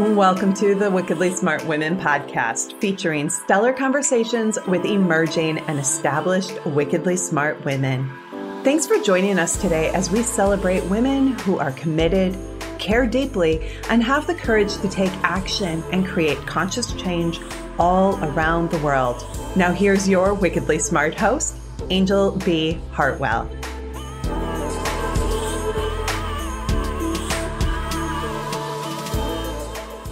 Welcome to the Wickedly Smart Women podcast, featuring stellar conversations with emerging and established wickedly smart women. Thanks for joining us today as we celebrate women who are committed, care deeply, and have the courage to take action and create conscious change all around the world. Now, here's your wickedly smart host, Anjel B. Hartwell.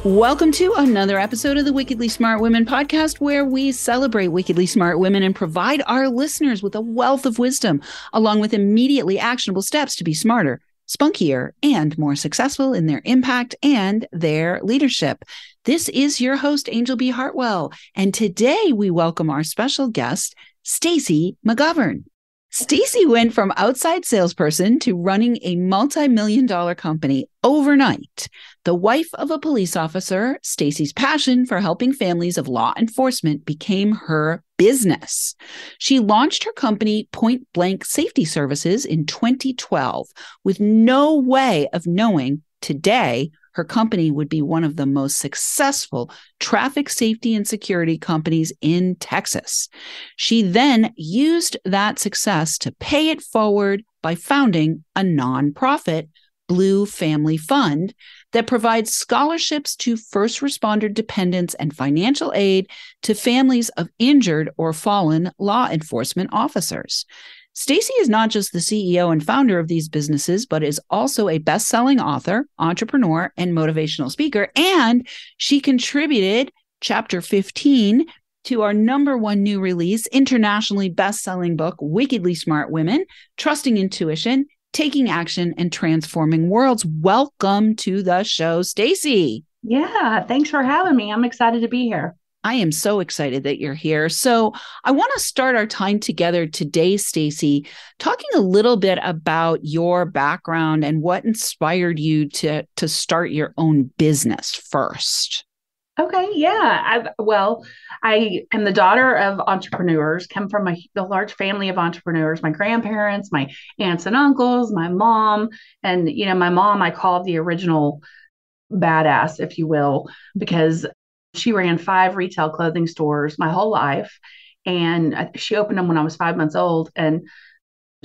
Welcome to another episode of the Wickedly Smart Women podcast, where we celebrate wickedly smart women and provide our listeners with a wealth of wisdom, along with immediately actionable steps to be smarter, spunkier, and more successful in their impact and their leadership. This is your host, Anjel B. Hartwell, and today we welcome our special guest, Stacey Magovern. Stacey went from outside salesperson to running a multi-million dollar company overnight. The wife of a police officer, Stacey's passion for helping families of law enforcement became her business. She launched her company Point Blank Safety Services in 2012 with no way of knowing today her company would be one of the most successful traffic safety and security companies in Texas. She then used that success to pay it forward by founding a nonprofit, Blue Family Fund, that provides scholarships to first responder dependents and financial aid to families of injured or fallen law enforcement officers. Stacey is not just the CEO and founder of these businesses, but is also a best selling author, entrepreneur, and motivational speaker. And she contributed chapter 15 to our number one new release, internationally best selling book, Wickedly Smart Women Trusting Intuition, Taking Action, and Transforming Worlds. Welcome to the show, Stacey. Yeah, thanks for having me. I'm excited to be here. I am so excited that you're here. So, I want to start our time together today, Stacey, talking a little bit about your background and what inspired you to to start your own business first. Okay, yeah. I've, well, I am the daughter of entrepreneurs, come from a, large family of entrepreneurs. My grandparents, my aunts and uncles, my mom, and you know, my mom I called the original badass, if you will, because she ran five retail clothing stores my whole life. And she opened them when I was five months old. And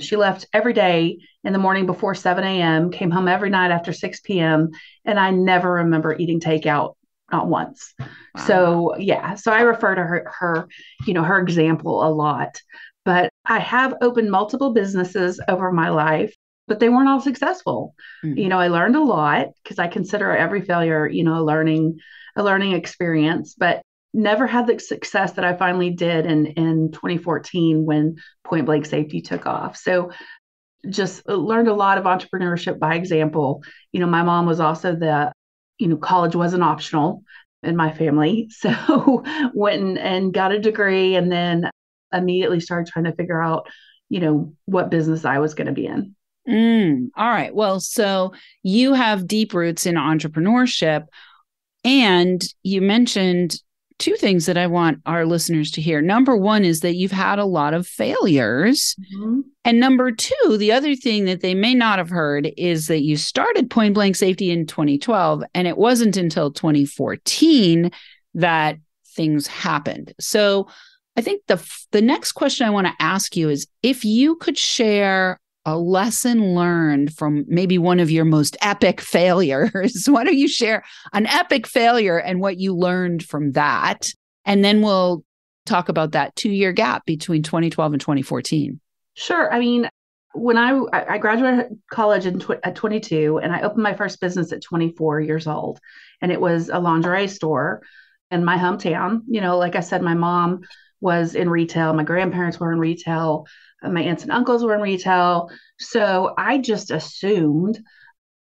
she left every day in the morning before 7 a.m., came home every night after 6 p.m. And I never remember eating takeout, not once. Wow. So, yeah. So I refer to her, her, you know, her example a lot. But I have opened multiple businesses over my life but they weren't all successful. Mm-hmm. You know, I learned a lot because I consider every failure, you know, a learning a learning experience, but never had the success that I finally did in in 2014 when Point Blank Safety took off. So just learned a lot of entrepreneurship by example. You know, my mom was also the, you know, college wasn't optional in my family. So went and, and got a degree and then immediately started trying to figure out, you know, what business I was going to be in. Mm, all right. Well, so you have deep roots in entrepreneurship. And you mentioned two things that I want our listeners to hear. Number one is that you've had a lot of failures. Mm-hmm. And number two, the other thing that they may not have heard is that you started point blank safety in 2012, and it wasn't until 2014 that things happened. So I think the the next question I want to ask you is if you could share a lesson learned from maybe one of your most epic failures. Why don't you share an epic failure and what you learned from that? And then we'll talk about that two year gap between 2012 and 2014. Sure. I mean, when I I graduated college in tw- at 22 and I opened my first business at 24 years old and it was a lingerie store in my hometown. You know, like I said my mom was in retail, my grandparents were in retail Uh, my aunts and uncles were in retail. So I just assumed,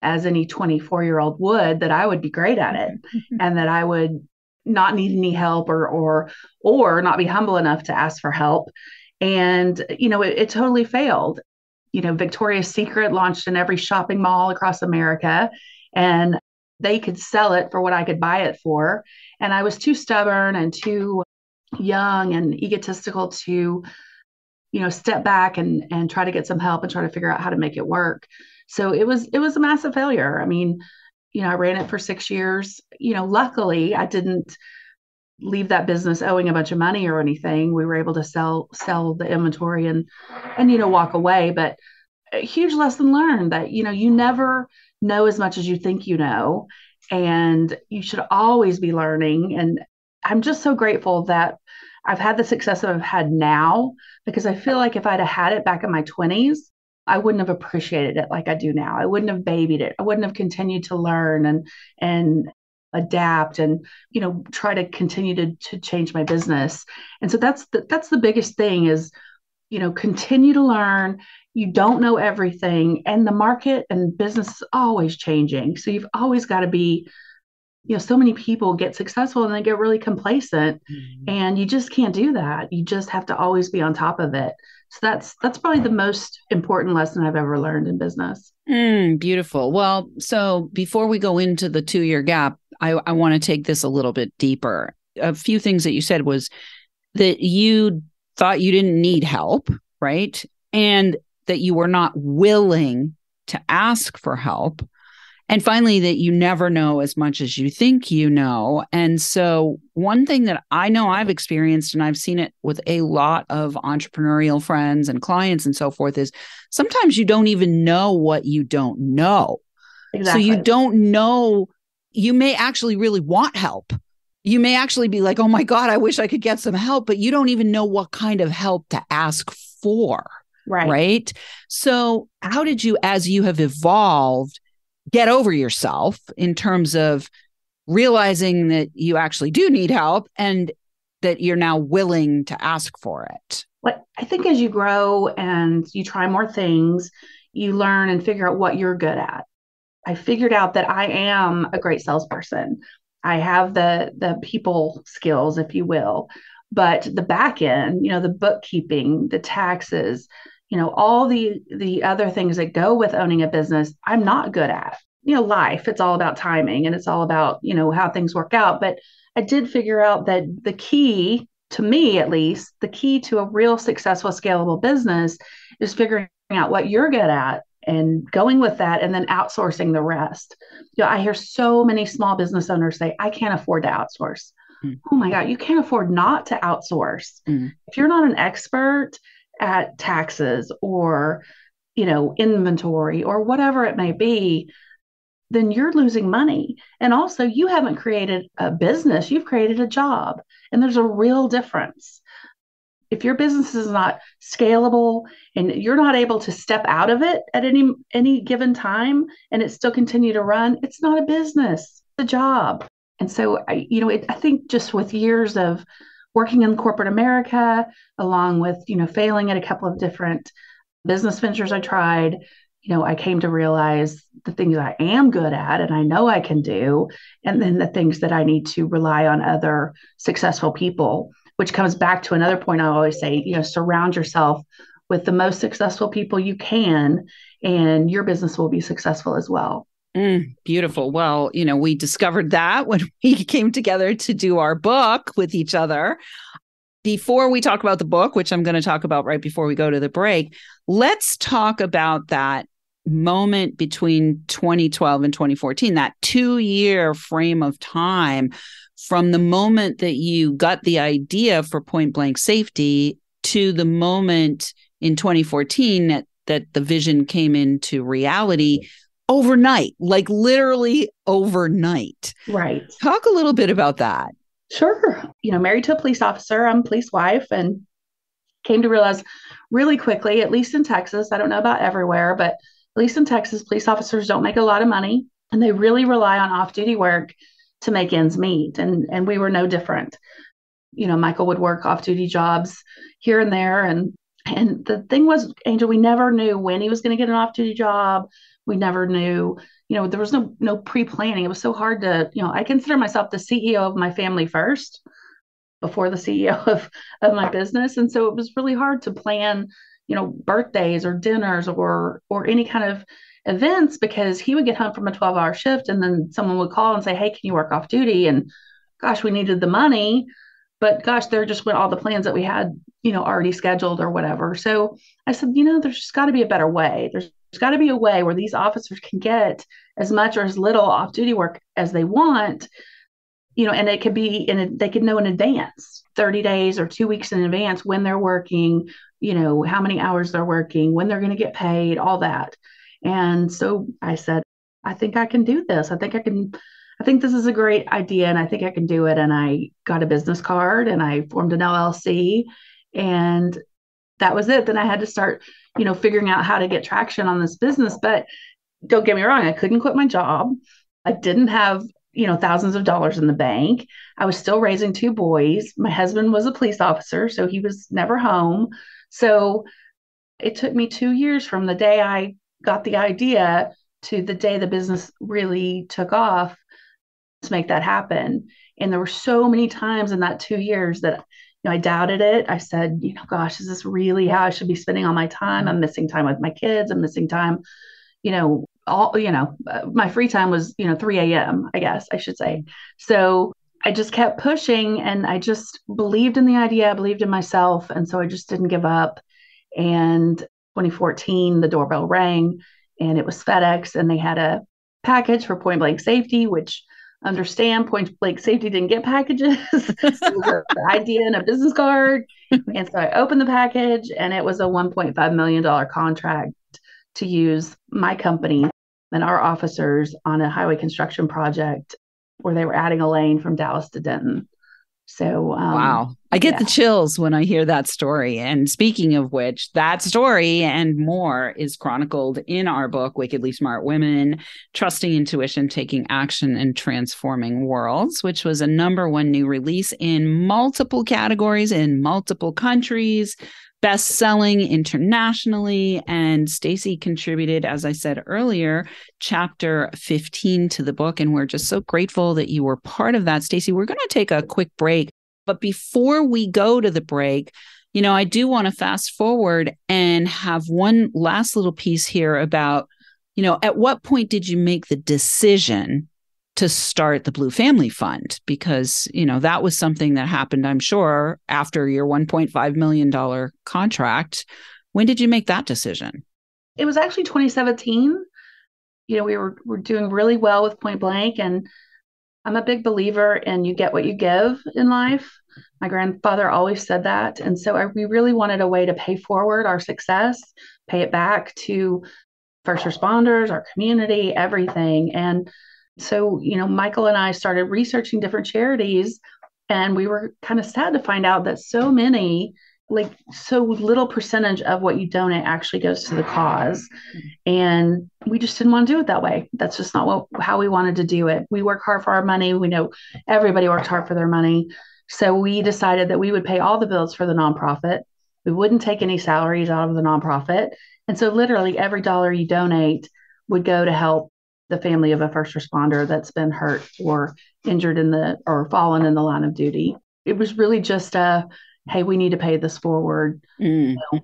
as any 24 year old would, that I would be great at it and that I would not need any help or or or not be humble enough to ask for help. And you know, it, it totally failed. You know, Victoria's Secret launched in every shopping mall across America, and they could sell it for what I could buy it for. And I was too stubborn and too young and egotistical to you know step back and and try to get some help and try to figure out how to make it work so it was it was a massive failure i mean you know, I ran it for six years. You know, luckily I didn't leave that business owing a bunch of money or anything. We were able to sell sell the inventory and and you know walk away. But a huge lesson learned that you know you never know as much as you think you know, and you should always be learning. And I'm just so grateful that I've had the success that I've had now because I feel like if I'd have had it back in my 20s, I wouldn't have appreciated it like I do now. I wouldn't have babied it. I wouldn't have continued to learn and and adapt and you know try to continue to to change my business. And so that's the, that's the biggest thing is you know continue to learn. You don't know everything and the market and business is always changing. So you've always got to be you know so many people get successful and they get really complacent mm-hmm. and you just can't do that. You just have to always be on top of it. So that's that's probably the most important lesson i've ever learned in business. Mm, beautiful. Well so before we go into the two year gap i, I want to take this a little bit deeper. A few things that you said was that you thought you didn't need help right? And that you were not willing to ask for help and finally, that you never know as much as you think you know. And so, one thing that I know I've experienced, and I've seen it with a lot of entrepreneurial friends and clients and so forth, is sometimes you don't even know what you don't know. Exactly. So, you don't know, you may actually really want help. You may actually be like, oh my God, I wish I could get some help, but you don't even know what kind of help to ask for. Right. Right. So, how did you, as you have evolved, get over yourself in terms of realizing that you actually do need help and that you're now willing to ask for it? What I think as you grow and you try more things, you learn and figure out what you're good at. I figured out that I am a great salesperson. I have the the people skills, if you will, but the back end, you know, the bookkeeping, the taxes, you know all the the other things that go with owning a business i'm not good at. You know life it's all about timing and it's all about you know how things work out. But i did figure out that the key to me at least the key to a real successful scalable business is figuring out what you're good at and going with that and then outsourcing the rest. You know i hear so many small business owners say i can't afford to outsource. Mm. oh my god you can't afford not to outsource. Mm. if you're not an expert at taxes or you know inventory or whatever it may be then you're losing money. And also you haven't created a business you've created a job and there's a real difference. If your business is not scalable and you're not able to step out of it at any any given time and it still continue to run it's not a business it's a job. And so I, you know it, i think just with years of working in corporate America, along with, you know, failing at a couple of different business ventures I tried, you know, I came to realize the things I am good at and I know I can do, and then the things that I need to rely on other successful people, which comes back to another point I always say, you know, surround yourself with the most successful people you can, and your business will be successful as well. Mm, beautiful. Well, you know, we discovered that when we came together to do our book with each other. Before we talk about the book, which I'm going to talk about right before we go to the break, let's talk about that moment between 2012 and 2014, that two year frame of time from the moment that you got the idea for point blank safety to the moment in 2014 that, that the vision came into reality overnight, like literally overnight. Right. Talk a little bit about that. Sure. You know, married to a police officer, I'm a police wife, and came to realize really quickly, at least in Texas, I don't know about everywhere, but at least in Texas, police officers don't make a lot of money and they really rely on off duty work to make ends meet. And, and we were no different. You know, Michael would work off duty jobs here and there. And, and the thing was, Anjel, we never knew when he was going to get an off duty job we never knew you know there was no no pre-planning. It was so hard to you know i consider myself the ceo of my family first before the ceo of of my business. And so it was really hard to plan you know birthdays or dinners or or any kind of events because he would get home from a 12 hour shift and then someone would call and say hey can you work off duty? And gosh we needed the money but gosh, there just went all the plans that we had, you know, already scheduled or whatever. So I said, you know, there's just got to be a better way. There's, there's got to be a way where these officers can get as much or as little off duty work as they want, you know, and it could be in a, they could know in advance, 30 days or two weeks in advance when they're working, you know, how many hours they're working, when they're going to get paid, all that. And so I said, I think I can do this. I think I can I think this is a great idea and I think I can do it. And I got a business card and I formed an LLC and that was it. Then I had to start, you know, figuring out how to get traction on this business. But don't get me wrong, I couldn't quit my job. I didn't have, you know, thousands of dollars in the bank. I was still raising two boys. My husband was a police officer, so he was never home. So it took me two years from the day I got the idea to the day the business really took off to make that happen. And there were so many times in that two years that you know, I doubted it. I said, you know, gosh, is this really how I should be spending all my time? I'm missing time with my kids. I'm missing time, you know, all, you know, my free time was, you know, 3 a.m., I guess I should say. So I just kept pushing and I just believed in the idea, I believed in myself. And so I just didn't give up. And 2014, the doorbell rang and it was FedEx and they had a package for point blank safety, which understand point blank safety didn't get packages. it was an idea and a business card. And so I opened the package and it was a $1.5 million contract to use my company and our officers on a highway construction project where they were adding a lane from Dallas to Denton. So, um, wow. I get yeah. the chills when I hear that story. And speaking of which, that story and more is chronicled in our book, Wickedly Smart Women Trusting Intuition, Taking Action, and Transforming Worlds, which was a number one new release in multiple categories in multiple countries best selling internationally. And Stacey contributed, as I said earlier, chapter 15 to the book. And we're just so grateful that you were part of that. Stacey, we're going to take a quick break. But before we go to the break, you know, I do want to fast forward and have one last little piece here about, you know, at what point did you make the decision to start the Blue Family Fund because, you know, that was something that happened, I'm sure, after your $1.5 million contract. When did you make that decision? It was actually 2017. You know, we were, were doing really well with Point Blank, and I'm a big believer in you get what you give in life. My grandfather always said that. And so I, we really wanted a way to pay forward our success, pay it back to first responders, our community, everything. And so, you know, Michael and I started researching different charities, and we were kind of sad to find out that so many, like so little percentage of what you donate actually goes to the cause. And we just didn't want to do it that way. That's just not what how we wanted to do it. We work hard for our money. We know everybody works hard for their money. So we decided that we would pay all the bills for the nonprofit. We wouldn't take any salaries out of the nonprofit. And so literally every dollar you donate would go to help the family of a first responder that's been hurt or injured in the or fallen in the line of duty. It was really just a hey, we need to pay this forward. Mm. So,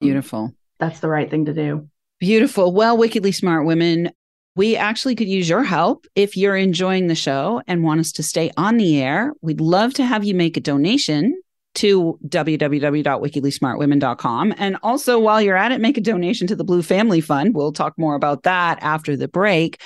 Beautiful. That's the right thing to do. Beautiful. Well, wickedly smart women. We actually could use your help if you're enjoying the show and want us to stay on the air. We'd love to have you make a donation to www.wickedlysmartwomen.com. And also, while you're at it, make a donation to the Blue Family Fund. We'll talk more about that after the break.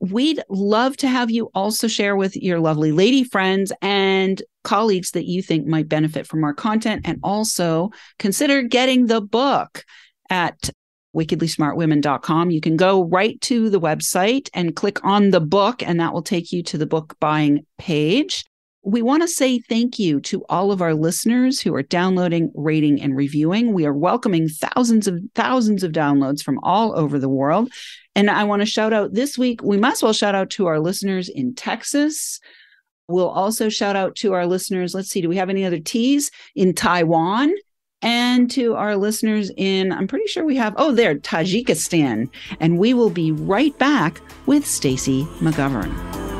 We'd love to have you also share with your lovely lady friends and colleagues that you think might benefit from our content. And also consider getting the book at wickedlysmartwomen.com. You can go right to the website and click on the book, and that will take you to the book buying page. We want to say thank you to all of our listeners who are downloading, rating, and reviewing. We are welcoming thousands of thousands of downloads from all over the world. And I want to shout out this week, we might as well shout out to our listeners in Texas. We'll also shout out to our listeners. Let's see, do we have any other T's in Taiwan? And to our listeners in, I'm pretty sure we have, oh, there, Tajikistan. And we will be right back with Stacey Magovern.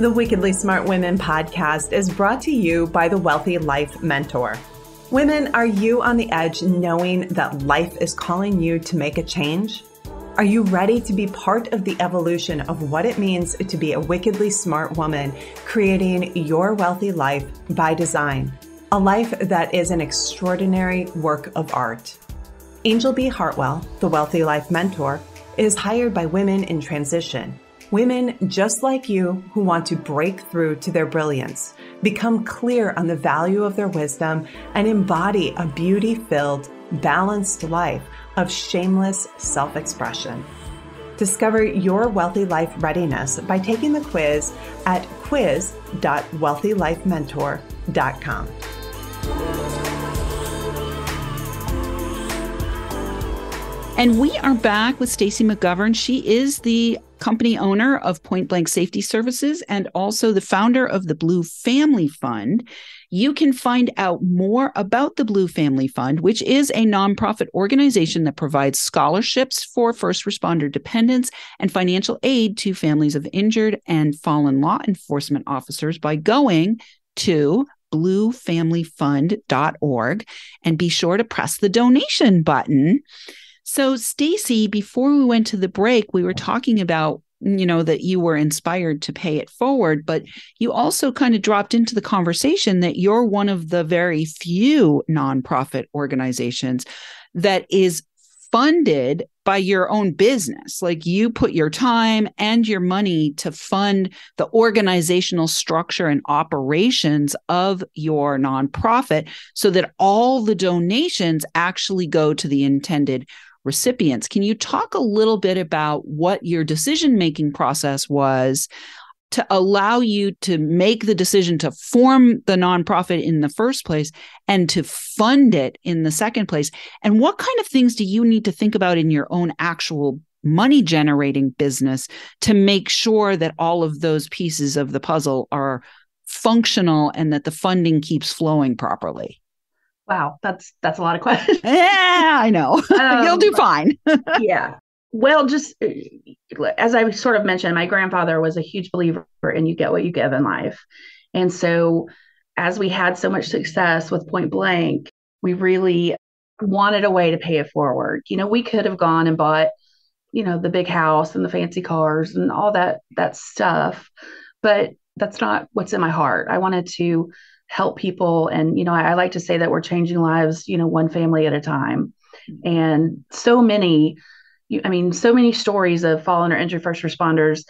The Wickedly Smart Women podcast is brought to you by the Wealthy Life Mentor. Women, are you on the edge knowing that life is calling you to make a change? Are you ready to be part of the evolution of what it means to be a wickedly smart woman, creating your wealthy life by design? A life that is an extraordinary work of art. Anjel B. Hartwell, the Wealthy Life Mentor, is hired by women in transition. Women just like you who want to break through to their brilliance, become clear on the value of their wisdom, and embody a beauty filled, balanced life of shameless self expression. Discover your wealthy life readiness by taking the quiz at quiz.wealthylifementor.com. And we are back with Stacey Magovern. She is the company owner of Point Blank Safety Services and also the founder of the Blue Family Fund. You can find out more about the Blue Family Fund, which is a nonprofit organization that provides scholarships for first responder dependents and financial aid to families of injured and fallen law enforcement officers by going to bluefamilyfund.org and be sure to press the donation button so, Stacey, before we went to the break, we were talking about you know that you were inspired to pay it forward but you also kind of dropped into the conversation that you're one of the very few nonprofit organizations that is funded by your own business. Like you put your time and your money to fund the organizational structure and operations of your nonprofit so that all the donations actually go to the intended recipients. Can you talk a little bit about what your decision making process was to allow you to make the decision to form the nonprofit in the first place and to fund it in the second place? And what kind of things do you need to think about in your own actual money generating business to make sure that all of those pieces of the puzzle are functional and that the funding keeps flowing properly? Wow, that's that's a lot of questions. Yeah, I know. Um, You'll do fine. yeah. Well, just uh, as I sort of mentioned, my grandfather was a huge believer in you get what you give in life. And so as we had so much success with Point Blank, we really wanted a way to pay it forward. You know, we could have gone and bought, you know, the big house and the fancy cars and all that that stuff, but that's not what's in my heart. I wanted to help people. And you know I, I, like to say that we're changing lives you know one family at a time. Mm-hmm. And so many i mean so many stories of fallen or injured first responders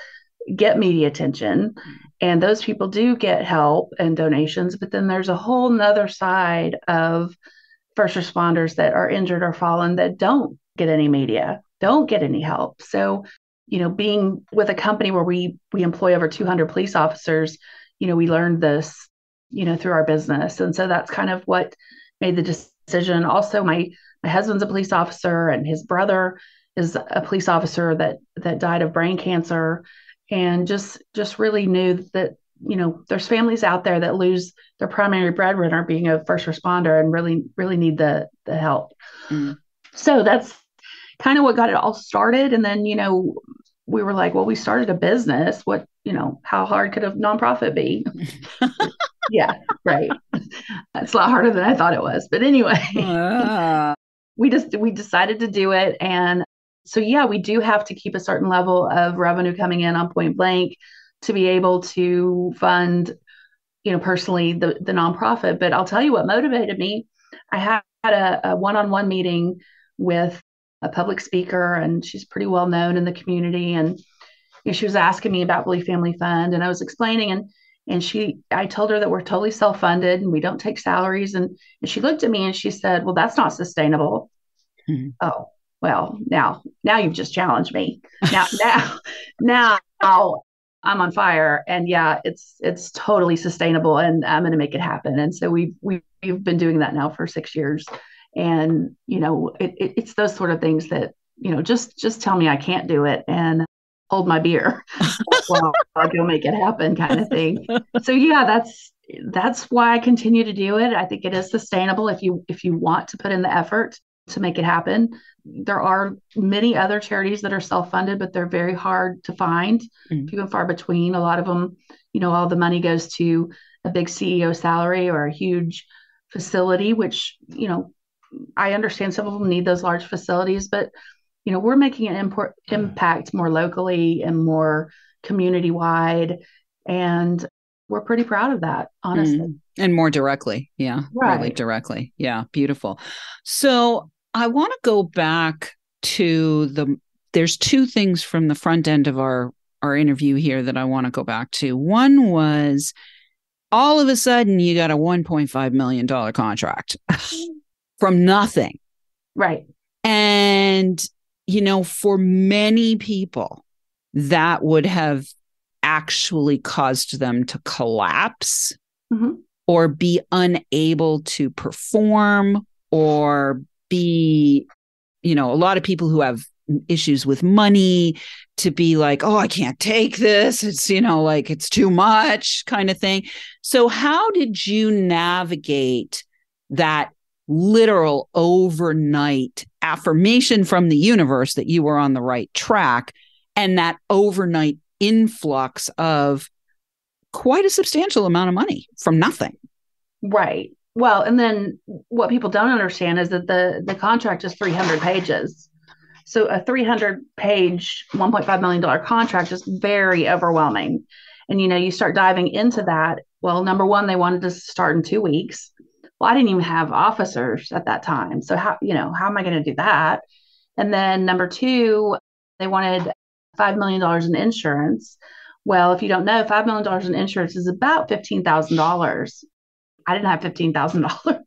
get media attention. Mm-hmm. And those people do get help and donations but then there's a whole nother side of first responders that are injured or fallen that don't get any media don't get any help. So you know being with a company where we we employ over 200 police officers you know we learned this you know, through our business. And so that's kind of what made the decision. Also, my my husband's a police officer and his brother is a police officer that that died of brain cancer and just just really knew that you know there's families out there that lose their primary breadwinner being a first responder and really really need the the help mm. so that's kind of what got it all started and then you know we were like well we started a business what you know how hard could a nonprofit be yeah, right. It's a lot harder than I thought it was. But anyway, uh. we just we decided to do it. And so yeah, we do have to keep a certain level of revenue coming in on point blank to be able to fund, you know, personally the the nonprofit. But I'll tell you what motivated me. I had a, a one-on-one meeting with a public speaker, and she's pretty well known in the community. And you know, she was asking me about Blue Family Fund, and I was explaining, and and she i told her that we're totally self-funded and we don't take salaries. And, and she looked at me and she said well that's not sustainable. Mm-hmm. oh well now now you've just challenged me. Now now now i'm on fire. And yeah it's it's totally sustainable and i'm going to make it happen. And so we've we've been doing that now for six years. And you know it, it, it's those sort of things that you know just just tell me i can't do it. And hold my beer while I go make it happen kind of thing. So yeah, that's that's why I continue to do it. I think it is sustainable if you if you want to put in the effort to make it happen. There are many other charities that are self-funded, but they're very hard to find, mm-hmm. few and far between. A lot of them, you know, all the money goes to a big CEO salary or a huge facility, which, you know, I understand some of them need those large facilities, but you know, we're making an import, impact more locally and more community wide. And we're pretty proud of that, honestly. Mm. And more directly. Yeah. Right. Really directly. Yeah. Beautiful. So I want to go back to the there's two things from the front end of our our interview here that I want to go back to. One was all of a sudden you got a 1.5 million dollar contract from nothing. Right. And you know, for many people that would have actually caused them to collapse mm-hmm. or be unable to perform or be you know a lot of people who have issues with money to be like oh i can't take this it's you know like it's too much kind of thing so how did you navigate that literal overnight affirmation from the universe that you were on the right track and that overnight influx of quite a substantial amount of money from nothing right well, and then what people don't understand is that the the contract is 300 pages. So a 300 page, 1.5 million dollar contract is very overwhelming. And you know, you start diving into that. Well, number one, they wanted to start in two weeks. Well, I didn't even have officers at that time. So how, you know, how am I going to do that? And then number two, they wanted $5 million in insurance. Well, if you don't know, $5 million in insurance is about $15,000. I didn't have $15,000.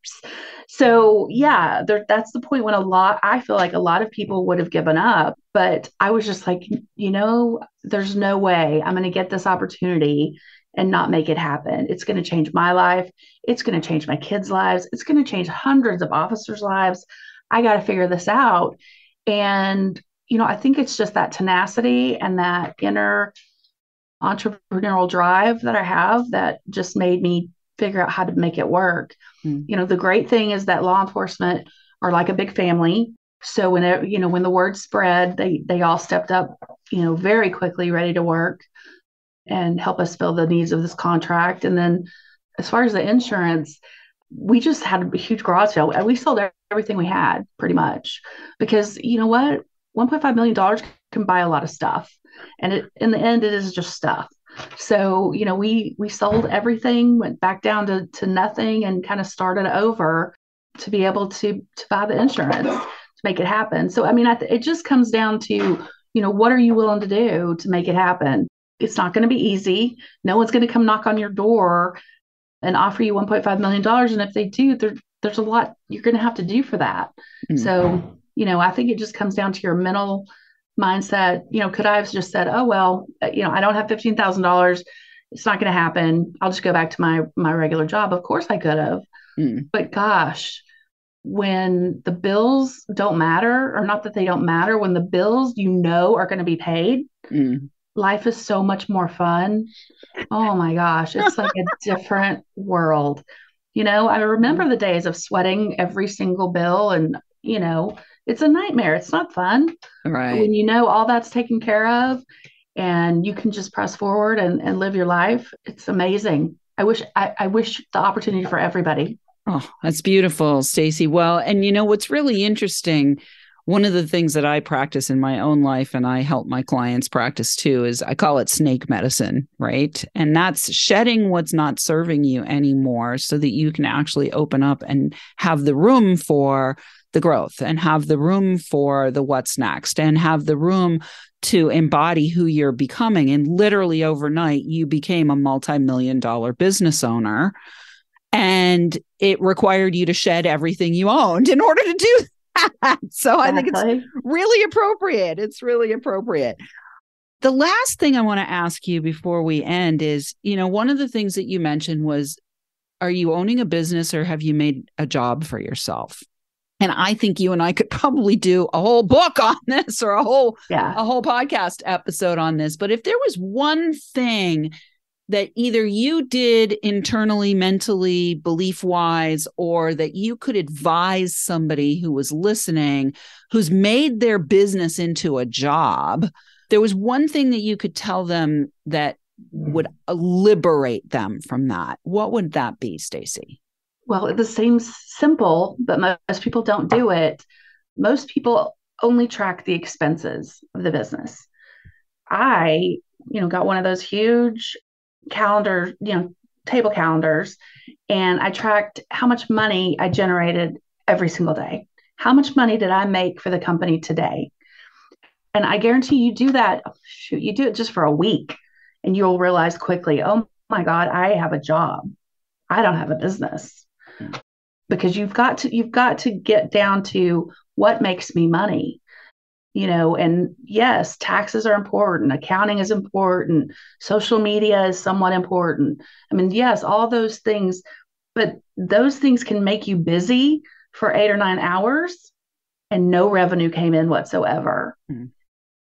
so, yeah, there, that's the point when a lot, I feel like a lot of people would have given up. But I was just like, you know, there's no way I'm going to get this opportunity and not make it happen. It's going to change my life. It's going to change my kids' lives. It's going to change hundreds of officers' lives. I got to figure this out. And, you know, I think it's just that tenacity and that inner entrepreneurial drive that I have that just made me figure out how to make it work. Mm. You know, the great thing is that law enforcement are like a big family. So when it, you know, when the word spread, they they all stepped up, you know, very quickly, ready to work and help us fill the needs of this contract. And then as far as the insurance, we just had a huge garage sale. We sold everything we had pretty much because you know what? $1.5 million can buy a lot of stuff. And it, in the end, it is just stuff. So, you know, we we sold everything, went back down to to nothing and kind of started over to be able to to buy the insurance to make it happen. So, I mean, I th- it just comes down to, you know, what are you willing to do to make it happen? It's not going to be easy. No one's going to come knock on your door and offer you 1.5 million dollars and if they do, there there's a lot you're going to have to do for that. Mm-hmm. So, you know, I think it just comes down to your mental mindset. You know, could I have just said, "Oh well, uh, you know, I don't have fifteen thousand dollars. It's not going to happen. I'll just go back to my my regular job." Of course, I could have. Mm. But gosh, when the bills don't matter, or not that they don't matter, when the bills you know are going to be paid, mm. Life is so much more fun. Oh my gosh, it's like a different world. You know, I remember mm-hmm. the days of sweating every single bill and, you know, it's a nightmare. It's not fun. Right. When you know all that's taken care of and you can just press forward and, and live your life, it's amazing. I wish I, I wish the opportunity for everybody. Oh, that's beautiful, Stacey. Well, and you know what's really interesting, one of the things that I practice in my own life and I help my clients practice too is I call it snake medicine, right? And that's shedding what's not serving you anymore so that you can actually open up and have the room for the growth and have the room for the what's next and have the room to embody who you're becoming. And literally overnight, you became a multi million dollar business owner. And it required you to shed everything you owned in order to do So I think it's really appropriate. It's really appropriate. The last thing I want to ask you before we end is you know, one of the things that you mentioned was are you owning a business or have you made a job for yourself? And I think you and I could probably do a whole book on this or a whole yeah. a whole podcast episode on this. But if there was one thing that either you did internally, mentally, belief wise, or that you could advise somebody who was listening, who's made their business into a job, there was one thing that you could tell them that would mm-hmm. uh, liberate them from that. What would that be, Stacey? well, it seems simple, but most people don't do it. Most people only track the expenses of the business. I, you know, got one of those huge calendar, you know, table calendars, and I tracked how much money I generated every single day. How much money did I make for the company today? And I guarantee you do that, shoot, you do it just for a week and you'll realize quickly, oh my God, I have a job. I don't have a business. Hmm. Because you've got to you've got to get down to what makes me money you know and yes taxes are important accounting is important social media is somewhat important. I mean yes all those things but those things can make you busy for 8 or 9 hours and no revenue came in whatsoever. Mm-hmm.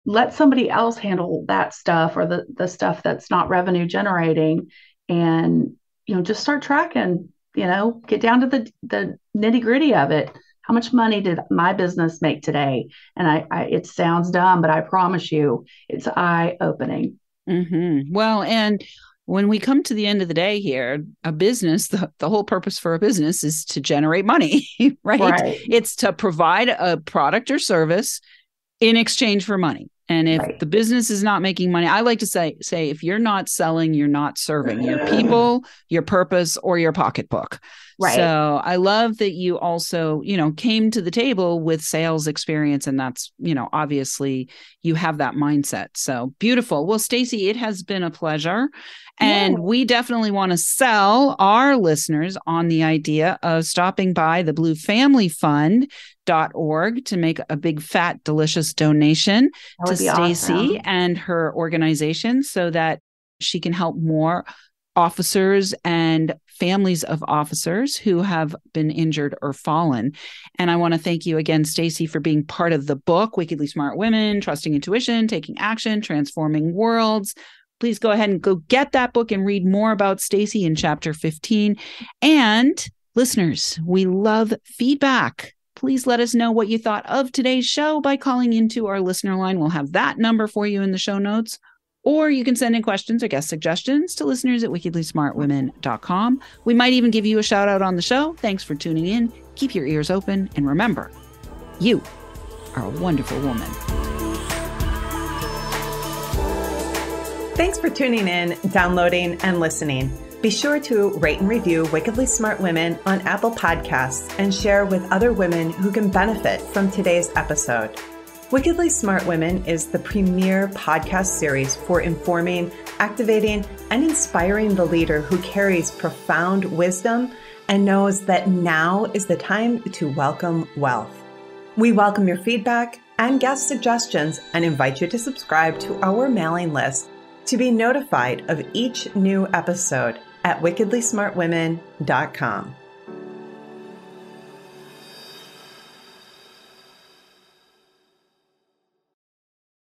let somebody else handle that stuff or the the stuff that's not revenue generating and you know just start tracking you know get down to the the nitty gritty of it how much money did my business make today? And I, I it sounds dumb, but I promise you, it's eye opening. Mm-hmm. Well, and when we come to the end of the day here, a business, the, the whole purpose for a business is to generate money, right? right? It's to provide a product or service in exchange for money. And if right. the business is not making money, I like to say say if you're not selling, you're not serving your people, your purpose, or your pocketbook. Right. So I love that you also, you know, came to the table with sales experience and that's, you know, obviously you have that mindset. So beautiful. Well, Stacey, it has been a pleasure. And yeah. we definitely want to sell our listeners on the idea of stopping by the Blue Family Fund dot org to make a big fat delicious donation to Stacey awesome. and her organization so that she can help more officers and families of officers who have been injured or fallen. And I want to thank you again, Stacey, for being part of the book, Wickedly Smart Women, Trusting Intuition, Taking Action, Transforming Worlds. Please go ahead and go get that book and read more about Stacey in chapter 15. And listeners, we love feedback. Please let us know what you thought of today's show by calling into our listener line. We'll have that number for you in the show notes or you can send in questions or guest suggestions to listeners at wickedlysmartwomen.com. We might even give you a shout out on the show. Thanks for tuning in. Keep your ears open. And remember, you are a wonderful woman. Thanks for tuning in, downloading, and listening. Be sure to rate and review Wickedly Smart Women on Apple Podcasts and share with other women who can benefit from today's episode. Wickedly Smart Women is the premier podcast series for informing, activating, and inspiring the leader who carries profound wisdom and knows that now is the time to welcome wealth. We welcome your feedback and guest suggestions and invite you to subscribe to our mailing list to be notified of each new episode at wickedlysmartwomen.com.